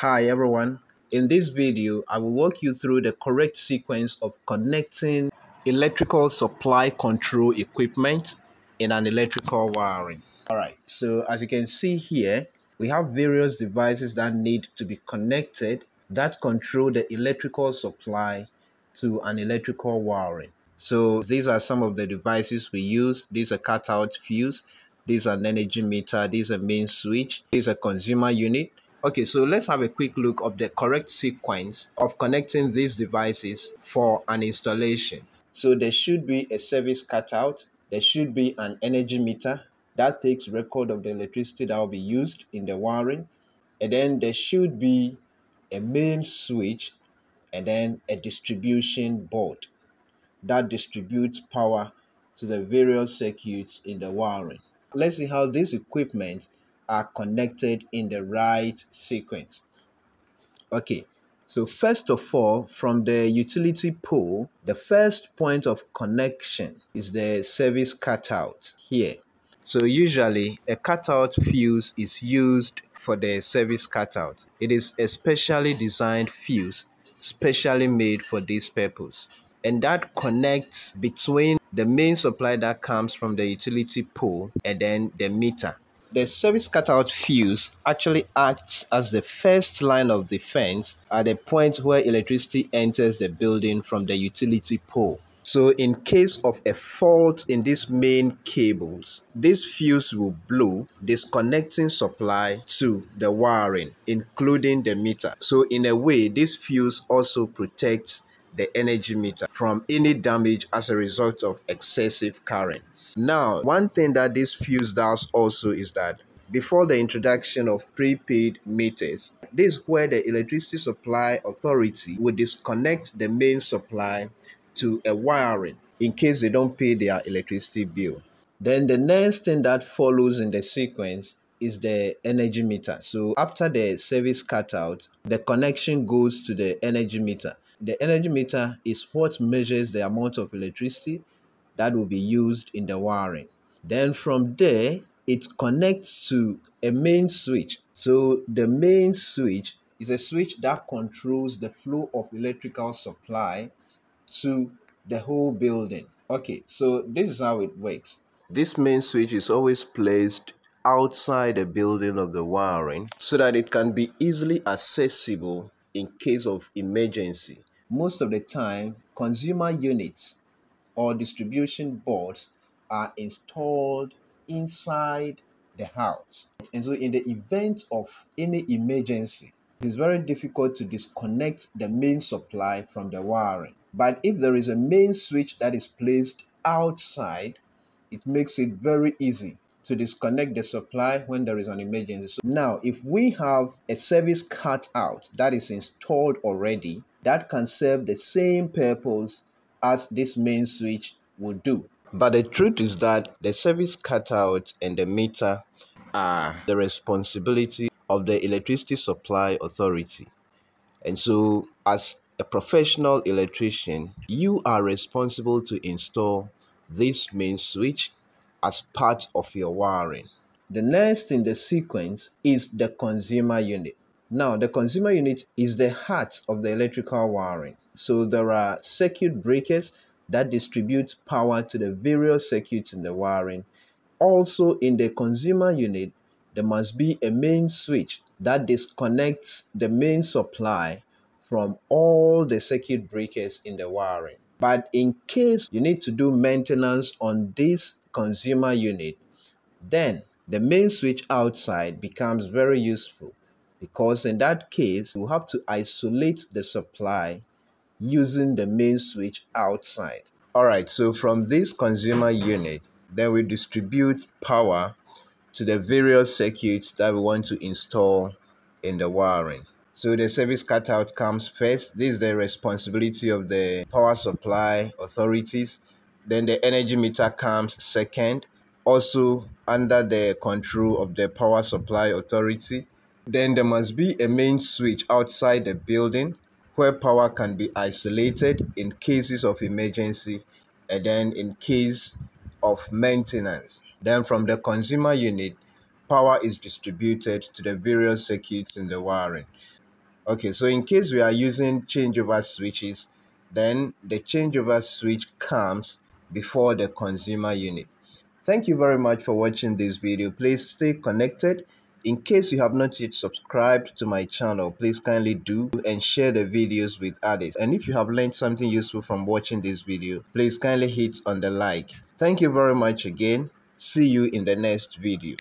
Hi everyone. In this video, I will walk you through the correct sequence of connecting electrical supply control equipment in an electrical wiring. Alright, so as you can see here, we have various devices that need to be connected that control the electrical supply to an electrical wiring. So these are some of the devices we use. These are cutout fuse. These are an energy meter. These are main switch. These are consumer unit. Okay, so let's have a quick look of the correct sequence of connecting these devices for an installation. So there should be a service cutout. There should be an energy meter that takes record of the electricity that will be used in the wiring. And then there should be a main switch and then a distribution board that distributes power to the various circuits in the wiring. Let's see how this equipment are connected in the right sequence. Okay, so first of all, from the utility pole, the first point of connection is the service cutout here. So usually a cutout fuse is used for the service cutout. It is a specially designed fuse, specially made for this purpose and that connects between the main supply that comes from the utility pole and then the meter. The service cutout fuse actually acts as the first line of defense at the point where electricity enters the building from the utility pole. So in case of a fault in these main cables, this fuse will blow, disconnecting supply to the wiring, including the meter. So in a way, this fuse also protects the energy meter from any damage as a result of excessive current. Now, one thing that this fuse does also is that before the introduction of prepaid meters, this is where the electricity supply authority would disconnect the main supply to a wiring in case they don't pay their electricity bill. Then the next thing that follows in the sequence is the energy meter. So after the service cutout, the connection goes to the energy meter. The energy meter is what measures the amount of electricity that will be used in the wiring. Then from there, it connects to a main switch. So the main switch is a switch that controls the flow of electrical supply to the whole building. Okay, so this is how it works. This main switch is always placed outside the building of the wiring so that it can be easily accessible in case of emergency most of the time consumer units or distribution boards are installed inside the house. And so in the event of any emergency, it is very difficult to disconnect the main supply from the wiring. But if there is a main switch that is placed outside, it makes it very easy to disconnect the supply when there is an emergency. So now, if we have a service cut out that is installed already, that can serve the same purpose as this main switch would do. But the truth is that the service cutout and the meter are the responsibility of the electricity supply authority. And so, as a professional electrician, you are responsible to install this main switch as part of your wiring. The next in the sequence is the consumer unit. Now, the consumer unit is the heart of the electrical wiring. So there are circuit breakers that distribute power to the various circuits in the wiring. Also, in the consumer unit, there must be a main switch that disconnects the main supply from all the circuit breakers in the wiring. But in case you need to do maintenance on this consumer unit, then the main switch outside becomes very useful because in that case, you have to isolate the supply using the main switch outside. All right, so from this consumer unit, then we distribute power to the various circuits that we want to install in the wiring. So the service cutout comes first. This is the responsibility of the power supply authorities. Then the energy meter comes second, also under the control of the power supply authority. Then there must be a main switch outside the building where power can be isolated in cases of emergency and then in case of maintenance. Then from the consumer unit, power is distributed to the various circuits in the wiring. Okay, so in case we are using changeover switches, then the changeover switch comes before the consumer unit. Thank you very much for watching this video. Please stay connected. In case you have not yet subscribed to my channel, please kindly do and share the videos with others. And if you have learned something useful from watching this video, please kindly hit on the like. Thank you very much again. See you in the next video.